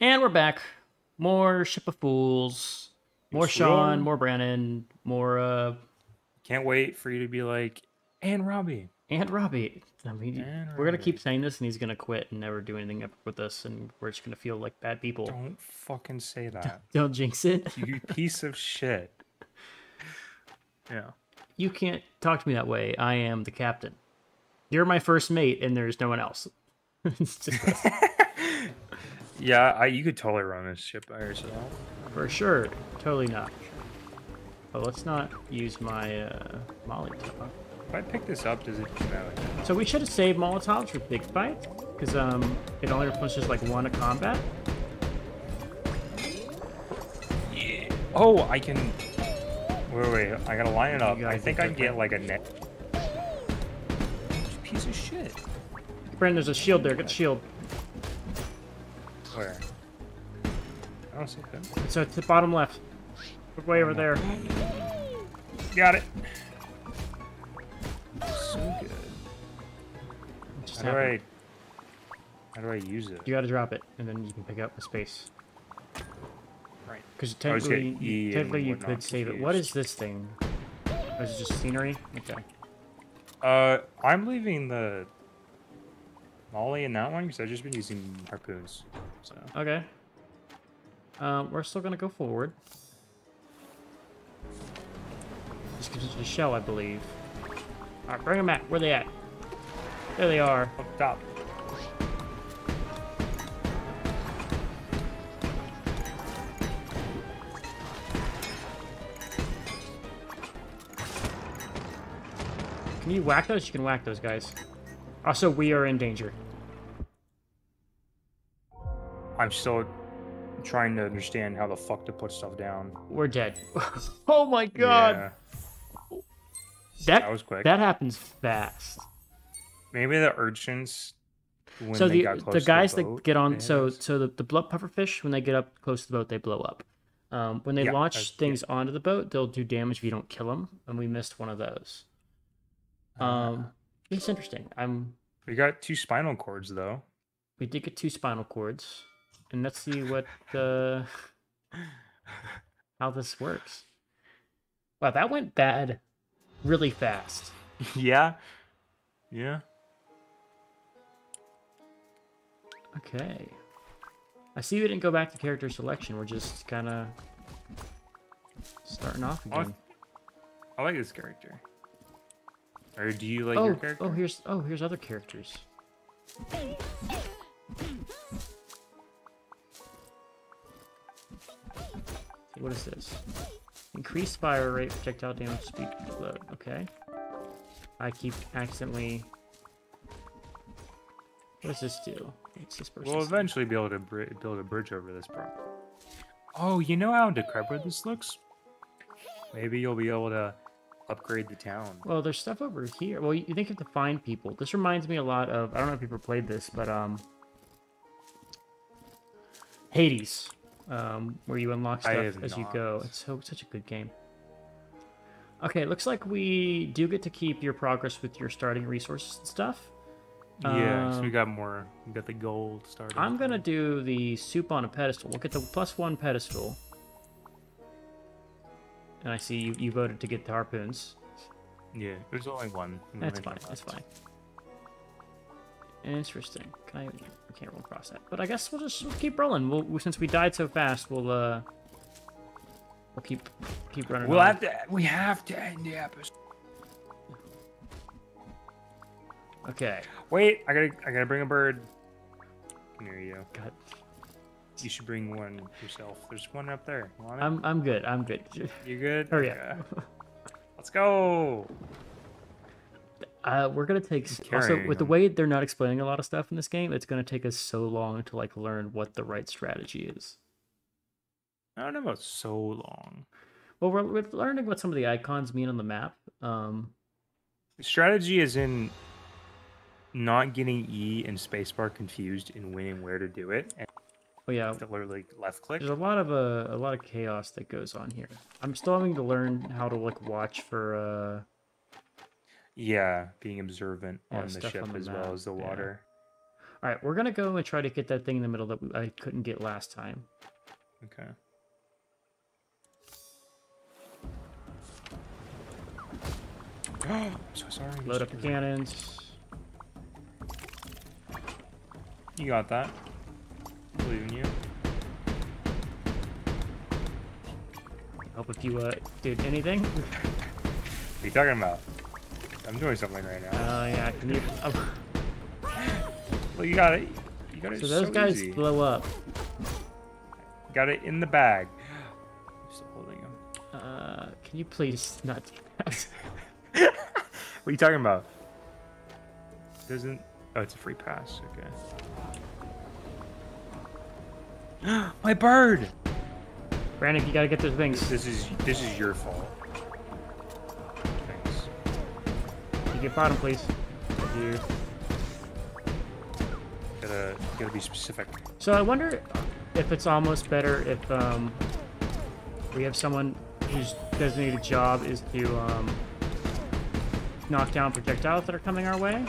And we're back. More Ship of Fools. More we Sean, more Branden, more uh Can't wait for you to be like, and Robbie. and Robbie. I mean, And we're gonna keep saying this, and he's gonna quit and never do anything with us, and we're just gonna feel like bad people. Don't, fucking say that. Don't jinx it. you piece of shit. Yeah. You can't talk to me that way. I am the captain. You're my first mate, and there's no one else. it's just us, Yeah, I, you could totally run this ship by yourself. for sure. Totally not. But let's not use my uh, Molotov. If I pick this up, does it come out? So we should have saved Molotovs for big fight, because um, it only pushes like one a combat. Yeah. Oh, I can. Wait, wait, I gotta line it up. I think I can get like a net. Piece of shit. Branden, there's a shield there. Get the shield. Where? I don't see it. So it's the bottom left. Way over there. Got it. So good. Just How do. I? How do I use it? You gotta drop it, and then you can pick up the space. Right. Because I was technically, E technically you could save it. What is this thing? Oh, is it just scenery? Okay. Uh, I'm leaving the Molly in that one because I've just been using harpoons. So Okay. Um, we're still gonna go forward. Just gives it's a shell, I believe. Alright, bring them back. Where they at? There they are. up top. Can you whack those? You can whack those guys. Also, we are in danger. I'm still trying to understand how the fuck to put stuff down. We're dead. oh my god! Yeah, That that was quick. that happens fast. Maybe the urchins when so they the got close the guys the that get on so so the, the blood pufferfish when they get up close to the boat they blow up. Um, when they Yeah, launch that's- yeah. things onto the boat, they'll do damage if you don't kill them, and we missed one of those. Um, it's interesting. I'm we got two spinal cords though. we did get two spinal cords, and let's see what uh, how this works. Wow, that went bad, really fast. yeah, yeah. Okay. I see we didn't go back to character selection. We're just kind of starting off again. I like this character. Or do you like oh, your character? oh, here's oh, here's other characters. What is this? Increased fire rate, projectile damage, speed, load. Okay. I keep accidentally. What does this do? What's this person? We'll eventually be able to build a bridge over this problem. Oh, you know how decrepit this looks? Maybe you'll be able to upgrade the town. Well, there's stuff over here. Well, you you think you have to find people. This reminds me a lot of I don't know if ever played this, but um, Hades, um, where you unlock stuff as you go. It's so such a good game. Okay, looks like we do get to keep your progress with your starting resources and stuff. Yeah, so we Um, got more. We got the gold started. I'm gonna do the soup on a pedestal. We'll get the plus one pedestal. And I see you, you voted to get the harpoons. Yeah, there's only one. That's fine. That's fine. Interesting. Can I? I can't roll across that. But I guess we'll just we'll keep rolling. We'll we- since we died so fast, we'll uh we'll keep keep running. We'll on. have to. We have to end the episode. Okay. Wait, I gotta. I gotta bring a bird. Near you. God, You should bring one yourself. There's one up there. Want? I'm I'm good. I'm good. You good? Hurry up. Let's go. Uh, we're gonna take also with the way they're not explaining a lot of stuff in this game. It's gonna take us so long to like learn what the right strategy is. I don't know about so long. Well, we're, we're learning what some of the icons mean on the map. Um, Strategy is in not getting E and spacebar confused and winning where to do it, and oh yeah, to literally left click. There's a lot of uh, a lot of chaos that goes on here. I'm still having to learn how to like watch for uh Yeah, being observant Yeah, on the ship on the as map, well as the yeah. water. All right, we're gonna go and try to get that thing in the middle that we- I couldn't get last time. Okay. I'm so sorry. Load up the cannons. You got that. Believe in you. Help if you uh did anything. What are you talking about? I'm doing something right now. Oh now. yeah, can you? oh, well, you got it. You got it so so, those guys easy. blow up. Got it in the bag. I'm still holding him. Uh, can you please not? What are you talking about? Doesn't. Oh, it's a free pass. Okay. My bird. Branden, you gotta get those things. This is this is your fault. Thanks. Can you get bottom, please? Thank you. Gotta gotta be specific. So I wonder if it's almost better if um, we have someone whose designated job is to um, knock down projectiles that are coming our way.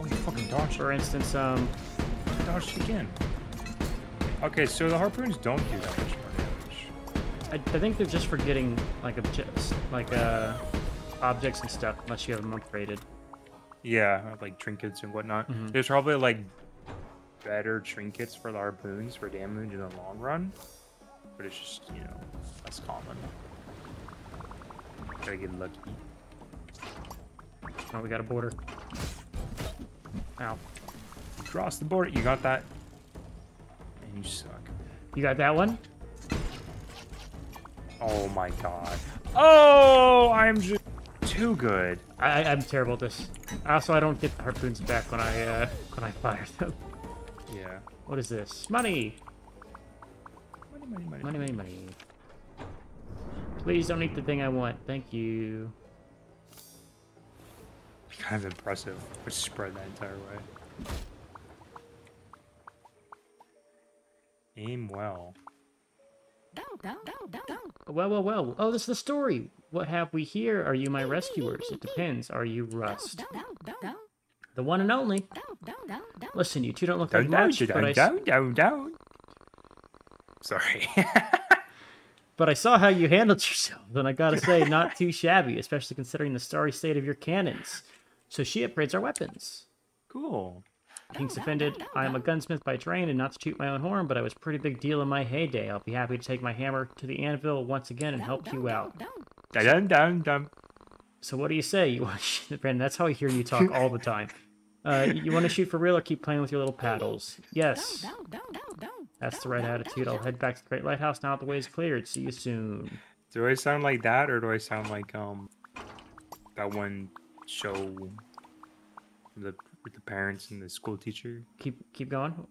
Oh, you fucking dodged. For instance, um, Again. Okay, so the harpoons don't do that much more damage. I, I think they're just for getting like objects, like uh, objects and stuff, unless you have them upgraded. Yeah, like trinkets and whatnot. Mhm. There's probably like better trinkets for the harpoons for damage in the long run, but it's just you know less common. Gotta get lucky. Oh, we got a boarder. Ow. You cross the board. You got that, and you suck. You got that one? Oh my god. Oh, I'm just too good. I, I'm terrible at this. Also, I don't get the harpoons back when I uh, when I fire them. Yeah. What is this? Money! Money, money, money. Money, money, money. Please don't eat the thing I want. Thank you. Kind of impressive. Which spread that entire way. Aim well. Well, well, well. Oh, this is the story. What have we here? Are you my rescuers? It depends. Are you Rust? The one and only. Listen, you two don't look like Down, down, much, but I, down, s- down, down, down. Sorry. but I saw how you handled yourself, and I gotta say, not too shabby, especially considering the starry state of your cannons. So she upgrades our weapons. cool. King's offended. I am a gunsmith by trade and not to toot my own horn, but I was a pretty big deal in my heyday. I'll be happy to take my hammer to the anvil once again and help you out. Down, down, down, down. So what do you say? You want to shoot, Branden? That's how I hear you talk all the time. Uh, you want to shoot for real or keep playing with your little paddles? Yes, that's the right attitude. I'll head back to the Great Lighthouse now that the way is cleared. See you soon. Do I sound like that, or do I sound like um that one show the with the parents and the school teacher? Keep keep going.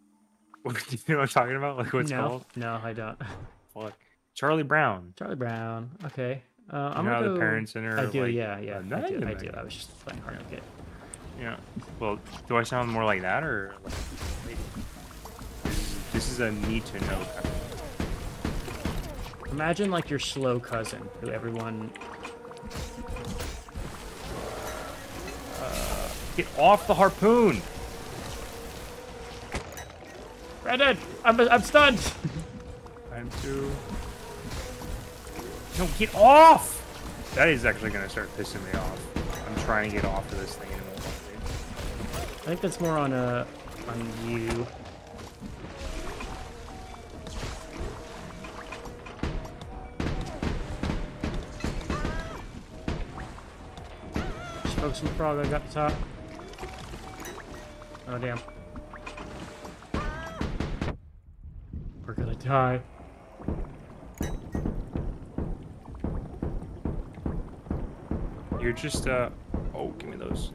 What do you know what I'm talking about? Like what's no, called? no, I don't. Fuck. Charlie Brown. Charlie Brown. Okay. Uh, You I'm know how gonna the parents in her. I do. like, yeah, yeah. uh, I do. I do. I was just playing hard to get. Yeah. Well, do I sound more like that, or like, this, is, a need to know. kind of- Imagine like your slow cousin, who everyone Get off the harpoon! Branden, I'm I'm stunned. Time to. No, get off! That is actually gonna start pissing me off. I'm trying to get off of this thing and it won't let me. I think that's more on uh on you. Smoke some frog. I got the top. Oh damn. We're gonna die. You're just, uh. Oh, give me those.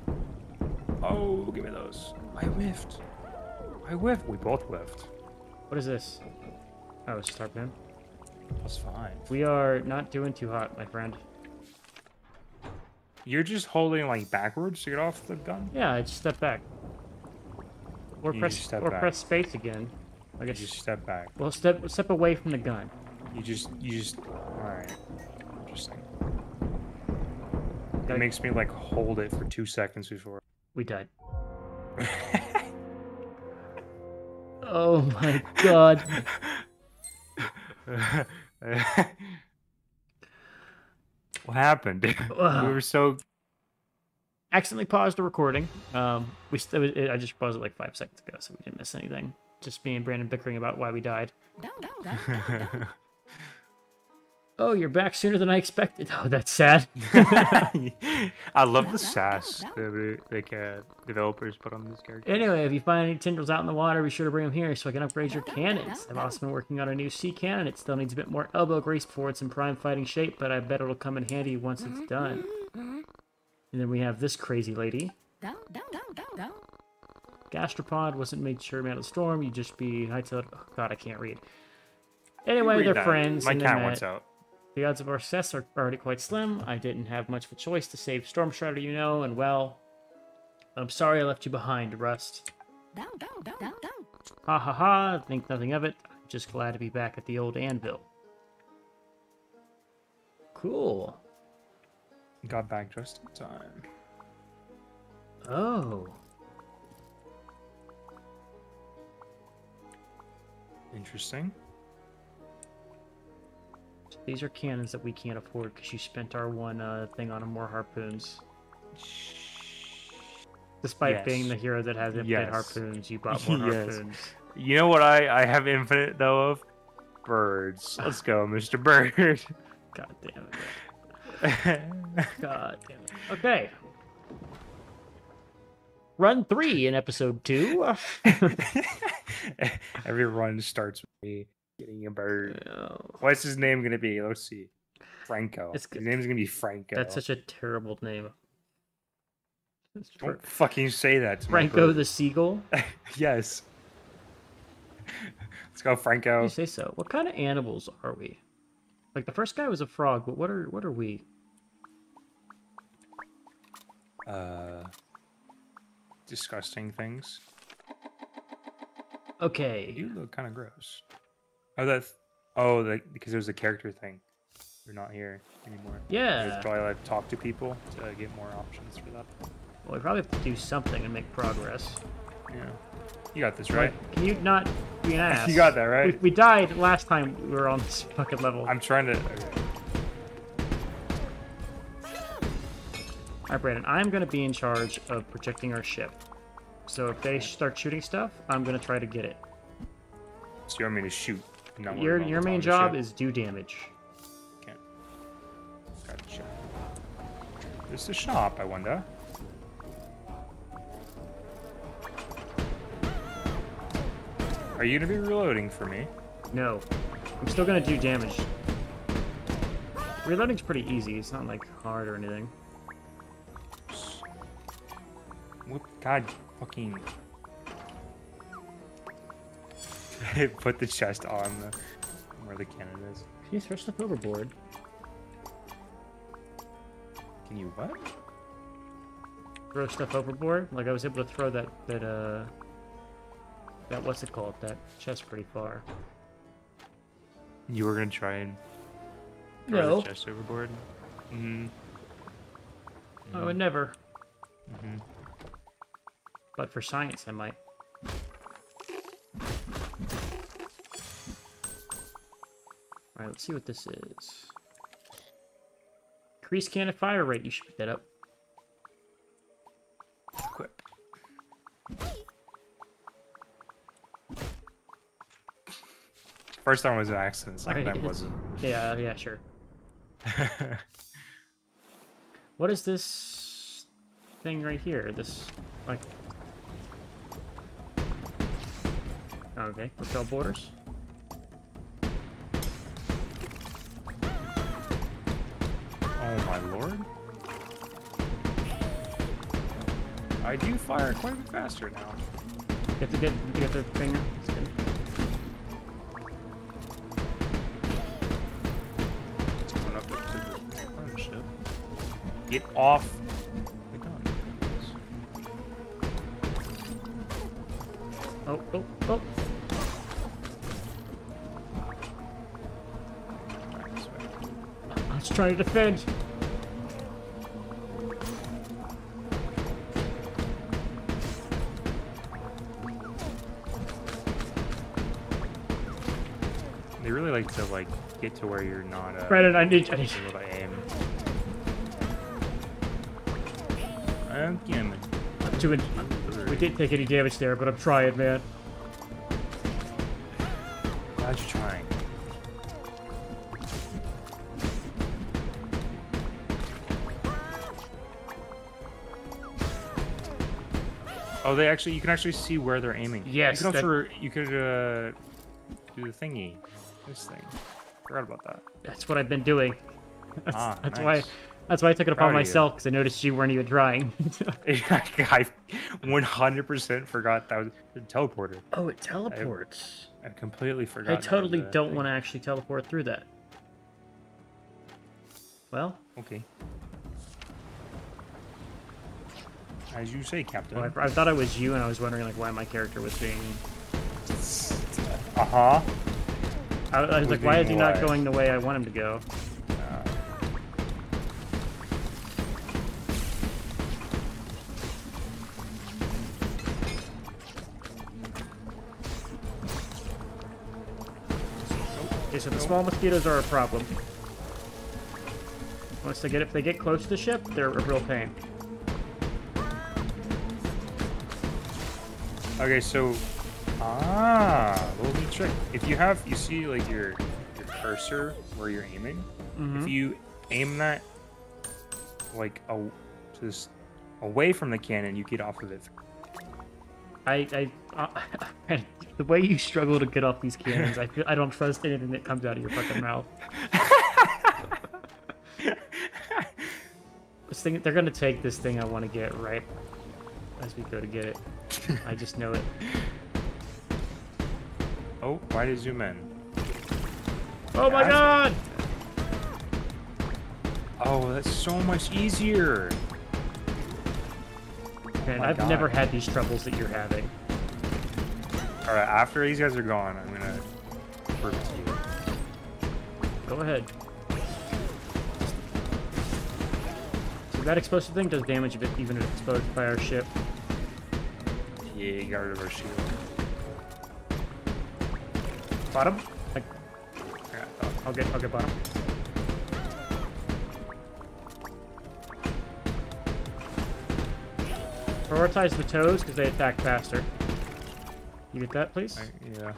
Oh, give me those. I whiffed. I whiffed. We both whiffed. What is this? Oh, it's just our pin. That's fine. We are not doing too hot, my friend. You're just holding, like, backwards to get off the gun? Yeah, I just step back. Or You press step or back. press space again. I You guess. just step back. Well, step step away from the gun. You just, you just. Alright. Interesting. It Okay. makes me, like, hold it for two seconds before. We died. oh my god. what happened? we were so accidentally paused the recording. Um, we st- I just paused it like five seconds ago, so we didn't miss anything. Just me and Branden bickering about why we died. oh, you're back sooner than I expected. Oh, that's sad. I love the sass the like uh, developers put on this character. Anyway, if you find any tendrils out in the water, be sure to bring them here so I can upgrade your cannons. I've also been working on a new sea cannon. It still needs a bit more elbow grease before it's in prime fighting shape, but I bet it'll come in handy once it's done. And then we have this crazy lady. Gastropod wasn't made sure man of the storm. You'd just be hightailed. Oh god, I can't read. Anyway, they're that. friends. My and cat then wants out. The odds of our success are already quite slim. I didn't have much of a choice to save Storm Strider, you know, and well, I'm sorry I left you behind, Rust. Ha ha ha, think nothing of it. I'm just glad to be back at the old anvil. Cool. Got back just in time. Oh. Interesting. These are cannons that we can't afford because you spent our one uh, thing on more harpoons. Despite being the hero that has infinite Yes. harpoons, you bought more Yes. harpoons. You know what I I have infinite though of birds. Let's go, Mr. Bird. God damn it. God damn it. Okay. Run three in episode two. Every run starts with me getting a bird. Oh, What's his name gonna be? Let's see. Franco. It's his name's gonna be Franco. that's such a terrible name. Don't fucking say that Franco the Seagull? yes. Let's go, Franco. You say so. What kind of animals are we? Like the first guy was a frog, but what are what are we? Uh, disgusting things. Okay. You look kind of gross. Oh, that's oh, that because there's a character thing. You're not here anymore. Yeah. to probably like talk to people to get more options for that. Well, we probably have to do something and make progress. Yeah, you got this right. Can you not be an ass? You got that right. We, we died last time we were on this fucking level. I'm trying to. okay. Alright, Branden, I'm going to be in charge of protecting our ship. So if they start shooting stuff, I'm going to try to get it. So you want me to shoot? not Your your main job ship? is do damage. Okay. Gotcha. This is a shop, I wonder. Are you gonna be reloading for me? No. I'm still going to do damage. Reloading's pretty easy. It's not like hard or anything. What? God, fucking. Put the chest on the where the cannon is. Can you throw stuff overboard? Can you what? Throw stuff overboard? Like I was able to throw that that uh that what's it called? That chest pretty far. You were gonna try and throw No. the chest overboard? Mm-hmm. I would never. mm-hmm. But for science, I might. Alright, let's see what this is. Increase cannon fire rate. You should pick that up. First time was an accident. Second time wasn't. Yeah, yeah, sure. What is this thing right here? This, like... Okay, repel boarders. oh my lord. I do fire quite a bit faster now. Get the, get, get the finger. get off the gun. Oh, oh, oh. I was trying to defend. They really like to like get to where you're not. Uh, Branden, I need, I need, I'm in, we didn't take any damage there, but I'm trying, man. Glad you're trying. Oh, they actually, you can actually see where they're aiming. Yes, You could also, you could, uh, do the thingy. This thing. Forgot about that. That's what I've been doing. That's, Ah, that's why. Nice. That's why I took it upon myself because I noticed you weren't even trying. I 100% forgot that was a teleporter. oh, it teleports. I completely forgot. I totally don't want to actually teleport through that. Well. Okay. As you say, Captain. well I, I thought I was you, and I was wondering like why my character was being. Uh huh. I, I was Was like, why is he being not going the way I want him to go? Okay, so the small mosquitoes are a problem. Once they get if they get close to the ship, they're a real pain. Okay, so ah, little trick. If you have, you see like your your cursor where you're aiming. Mhm. If you aim that like a, just away from the cannon, you get off of it. I, I, uh, the way you struggle to get off these cannons, I feel I don't trust anything that comes out of your fucking mouth. This thing, they're gonna take this thing I want to get right as we go to get it. I just know it. Oh, why did you zoom in? Oh my god! Oh, that's so much easier. Oh man, my I've God. never had these troubles that you're having. All right, after these guys are gone, I'm gonna prove it to you. Go ahead. So that explosive thing does damage if it, even if it's exposed by our ship. Yeah, rid of our shield. Bottom? Like, Yeah, oh, I'll get, I'll get bottom. Prioritize the toes because they attack faster. You get that, please? I, yeah.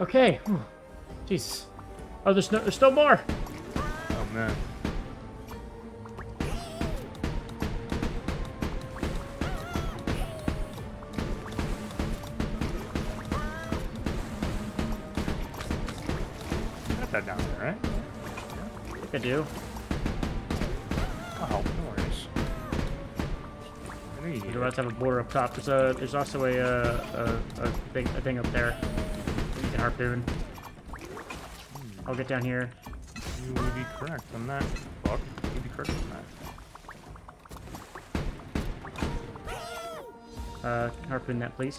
Okay. Jesus. Oh, there's no, there's still more. Oh man. That down there, right? I think I do. Oh, no worries. I you need You're about to have a boarder up top. There's a, there's also a, uh, a, a thing, a thing up there. You can harpoon. I'll get down here. You would be correct on that. Fuck. You'd be correct on that. Uh, harpoon that, please.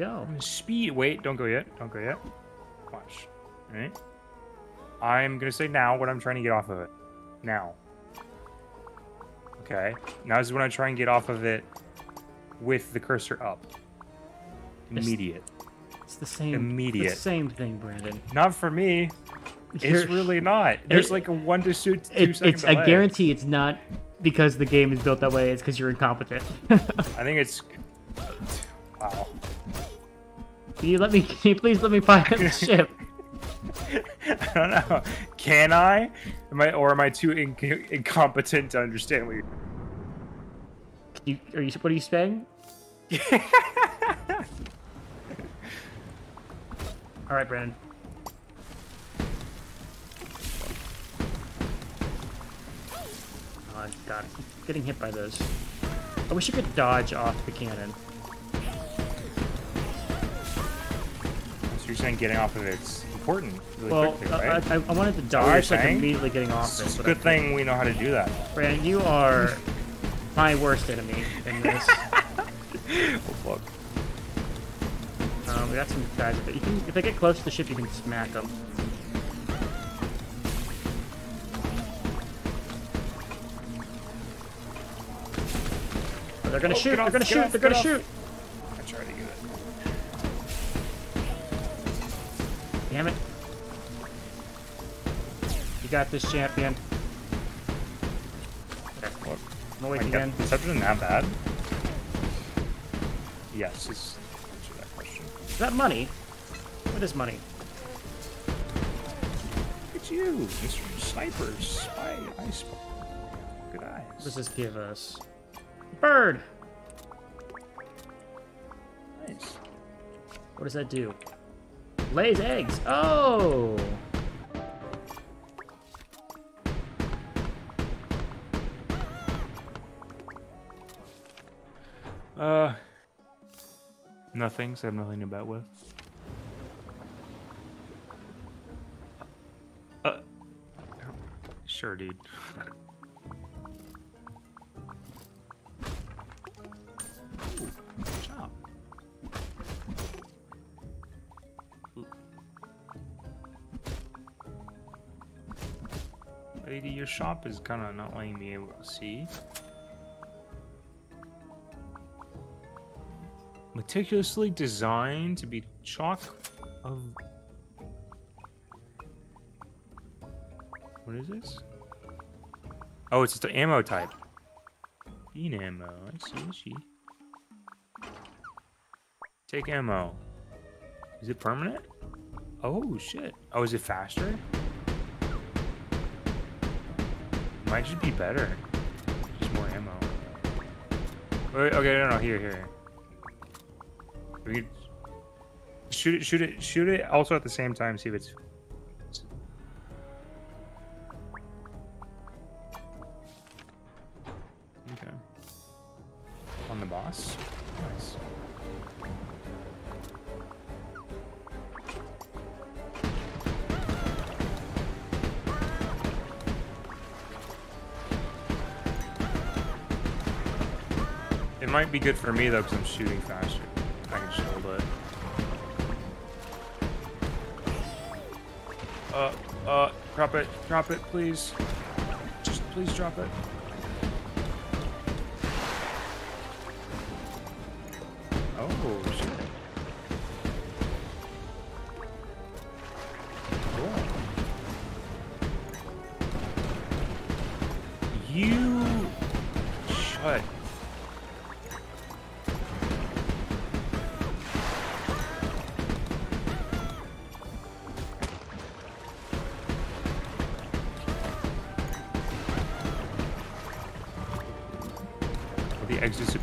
Go. Speed. Wait, don't go yet. Don't go yet. Watch. Alright. I'm gonna say now what I'm trying to get off of it. Now. Okay. Now is when I try and get off of it with the cursor up. Immediate. It's the same. Immediate. The same thing, Branden. Not for me. It's You're- really not. There's It- like a one to two, two It, it's. I guarantee it's not because the game is built that way. It's because you're incompetent. I think it's. Can you let me? Can you please let me pilot the ship? I don't know. Can I? Am I, or am I too inc- incompetent to understand what you're? Can you, are you? What are you saying? All right, Branden. Oh, God, I keep getting hit by those. I wish you could dodge off the cannon. So you're saying getting off of it's important, really Well, quickly, right? I, I wanted to dodge like immediately getting off it's it. good thing we know how to do that. I, Branden, you are my worst enemy in this. Oh, fuck. Um, we got some guys. But you can, if they get close to the ship, you can smack them. Oh, they're gonna Oh, shoot. They're off, gonna shoot. off, they're gonna off. shoot. Damn it. You got this, champion. Okay, I'm awake My again. depth perception that bad? Yes, it's answer that question. Is that money? What is money? It's you, Mr. Sniper, spy, I spy. Good eyes. What does this give us? Bird! nice. What does that do? Lays eggs. Oh! Uh, nothing. So I have nothing to bet with. Uh, sure, dude. Shop is kind of not letting me able to see. meticulously designed to be chalk of what is this? Oh it's an ammo type. Bean ammo i see I see. Take ammo. Is it permanent? Oh shit. Oh is it faster might just be better just more ammo Wait, okay no no here here we shoot it, shoot it, shoot it. Also at the same time, see if it's. Might be good for me though, because I'm shooting faster. I can just it. Uh, uh, drop it, drop it, please. Just please drop it.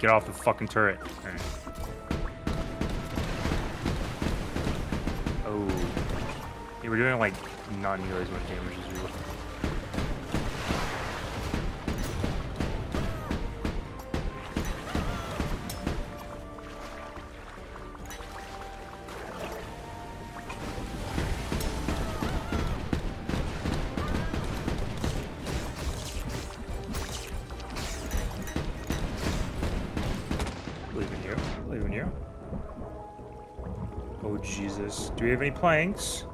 Get off the fucking turret. Oh. Yeah, we're doing like not nearly as much damage as we planks?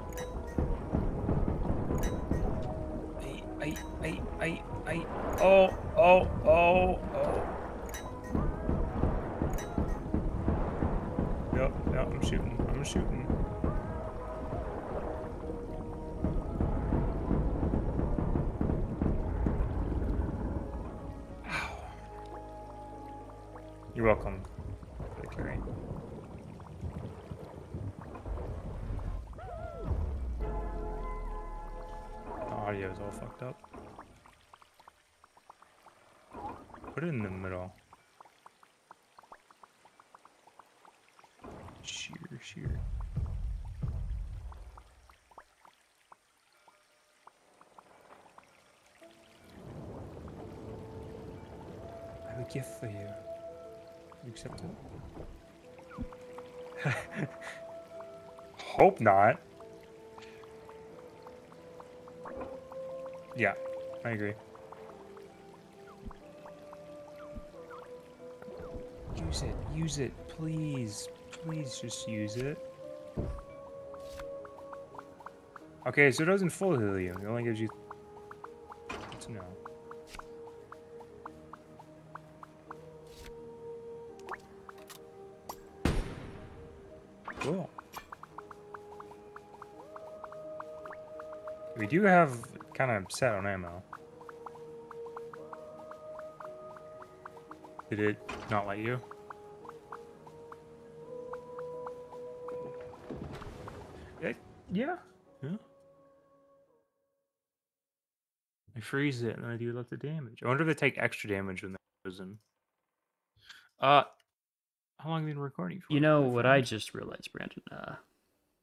Ay, ay, ay, ay, ay. Oh, oh, oh, oh. Yep, yep, I'm shooting. I'm shooting. You're welcome. Put it in the middle. Sheer, sheer. I have a gift for you. You accept it? Hope not. Yeah, I agree. Use it, use it, please. Please just use it. Okay, so it doesn't full heal you. It only gives you... Good to know. Cool. We do have kind of set on ammo. Did it not let you? Eh, Yeah. Yeah. I freeze it and I do lots of damage. I wonder if they take extra damage when they're frozen. Uh, how long have you been recording for? You know what I just realized, Branden? Uh,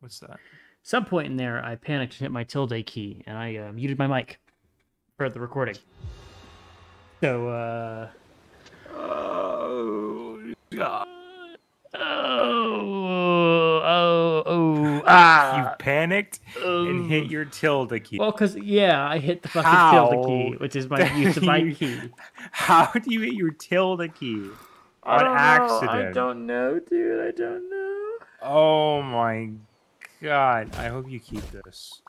What's that? Some point in there, I panicked and hit my tilde key, and I uh, muted my mic for the recording. So, uh, Oh, God. oh, oh, oh, ah, you panicked and hit oh. your tilde key. Well, cause yeah, I hit the fucking How tilde key, which is my use of my key. How do you hit your tilde key? On don't know, accident. I don't know, dude. I don't know. Oh my god. I hope you keep this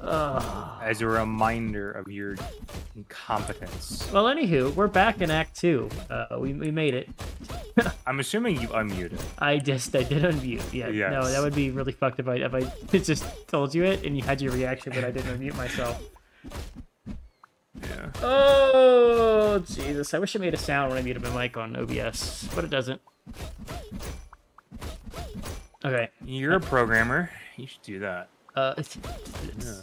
Ugh. as a reminder of your incompetence. Well, anywho, we're back in Act Two. Uh, we we made it. I'm assuming you unmuted. I just I did unmute. Yeah, no, that would be really fucked if I if I just told you it and you had your reaction, but I didn't unmute myself. Yeah. Oh Jesus! I wish it made a sound when I muted my mic on OBS, but it doesn't. Okay. You're a programmer. You should do that. Uh, it's, it's, Yeah.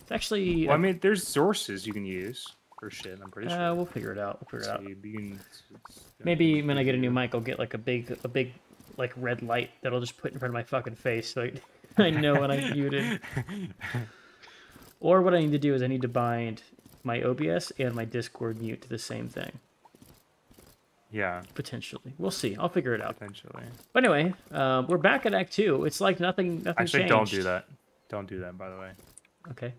it's actually. Well, I mean, there's sources you can use for shit. I'm pretty sure. uh, we'll figure it out. We'll figure it out. you begin- it's- Maybe when I get a new mic, I'll get like a big, a big, like red light that'll just put in front of my fucking face, so I, I know when I'm muted. Or what I need to do is I need to bind my OBS and my Discord mute to the same thing. Yeah, Potentially, we'll see. I'll figure it out. potentially. But anyway, um, we're back at Act Two. It's like nothing, nothing Actually, changed. don't do that. Don't do that, by the way. Okay.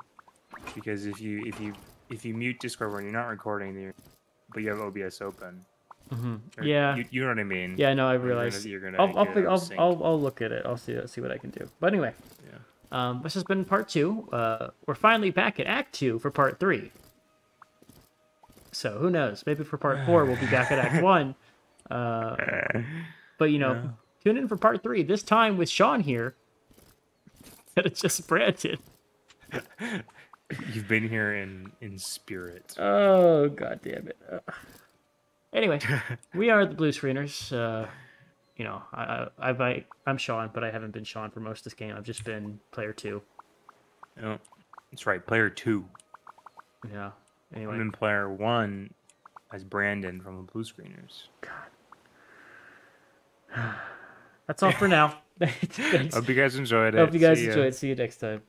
Because if you if you if you mute Discord when you're not recording, you're, but you have OBS open. Mm -hmm. Yeah. You, you know what I mean? Yeah, no, I You're gonna- You're gonna. I'll, I'll, I'll. I'll, I'll look at it. I'll see, see what I can do. But anyway, Yeah. um, this has been part two. Uh, we're finally back at Act Two for part three. So who knows? Maybe for part four we'll be back at Act One. Uh, but you know, Yeah. tune in for part three. This time with Sean here. That it's just Branden. You've been here in in spirit. Oh god damn it. Uh, anyway, we are the Blue Screeners. Uh, you know, I, I, I, I'm Sean, but I haven't been Sean for most of this game. I've just been player two. No, that's right. Player two. Yeah. Anyway, I'm in player one as Branden from the Blue Screeners. God. That's all for now. Thanks. Hope you guys enjoyed it. Hope you guys See enjoyed. See you next time.